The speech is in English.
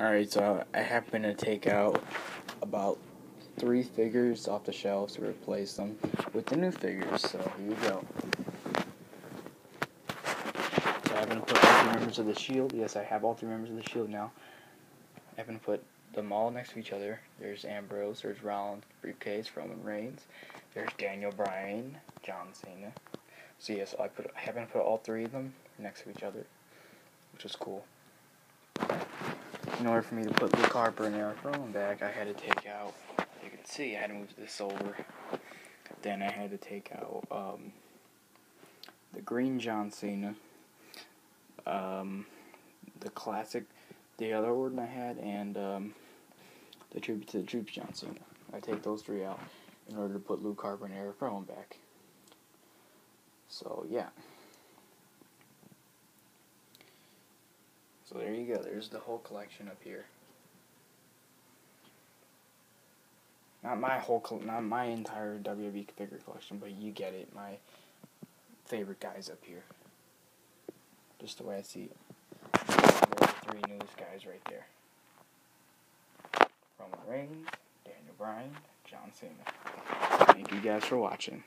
Alright, so I happen to take out about three figures off the shelves to replace them with the new figures. So here you go. So I happen to put all three members of the Shield. Yes, I have all three members of the Shield now. I happen to put them all next to each other. There's Ambrose, there's Rollins, Briefcase, Roman Reigns. There's Daniel Bryan, John Cena. So yes, I put I happen to put all three of them next to each other, which was cool in order for me to put Luke Harper and Eric Rowan back, I had to take out, you can see, I had to move this over. Then I had to take out um, the Green John Cena, um, the classic, the other Orton I had, and um, the tribute to the troops John Cena. I take those three out in order to put Luke Harper and Eric Rowan back. So, yeah. So there you go. There's the whole collection up here. Not my whole, not my entire WWE figure collection, but you get it. My favorite guys up here. Just the way I see it. Three newest guys right there. Roman Reigns, Daniel Bryan, John Cena. Thank you guys for watching.